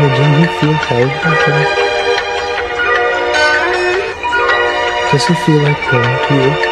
do you feel hard Does he feel like home to you?